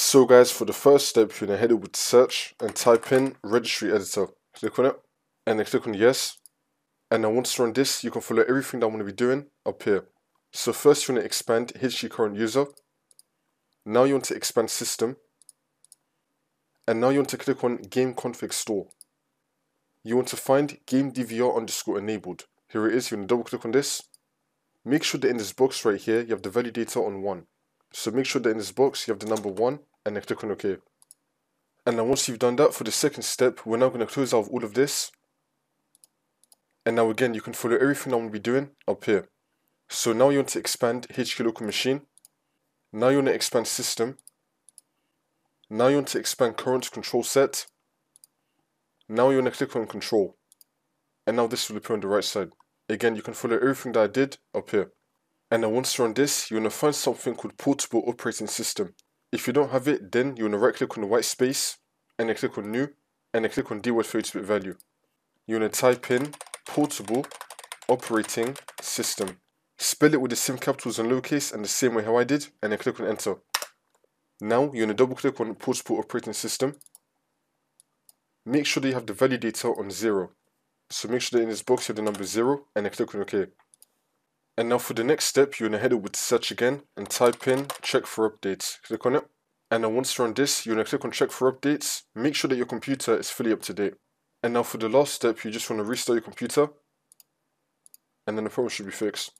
So guys, for the first step, you're gonna head over to search and type in registry editor. Click on it and then click on yes. And then once you run this, you can follow everything that I'm gonna be doing up here. So first you want to expand HK current user. Now you want to expand system. And now you want to click on game config store. You want to find game DVR underscore enabled. Here it is, you want to double click on this. Make sure that in this box right here, you have the value data on 1. So make sure that in this box, you have the number 1 and then click on OK. And then once you've done that, for the second step, we're now going to close out all of this. And now again, you can follow everything I'm going to be doing up here. So now you want to expand HK local machine. Now you want to expand system. Now you want to expand current control set. Now you want to click on control. And now this will appear on the right side. Again, you can follow everything that I did up here. And then once you're on this, you're going to find something called portable operating system. If you don't have it, then you want to right click on the white space and then click on new and then click on DWORD 32-bit value. You want to type in portable operating system. Spell it with the same capitals and lowercase and the same way how I did and then click on enter. Now you're going to double click on portable operating system. Make sure that you have the value data on 0. So make sure that in this box you have the number 0 and then click on OK. And now for the next step, you're to head over to search again and type in check for updates. Click on it. And then once you're on this, you're to click on check for updates. Make sure that your computer is fully up to date. And now for the last step, you just want to restart your computer. And then the problem should be fixed.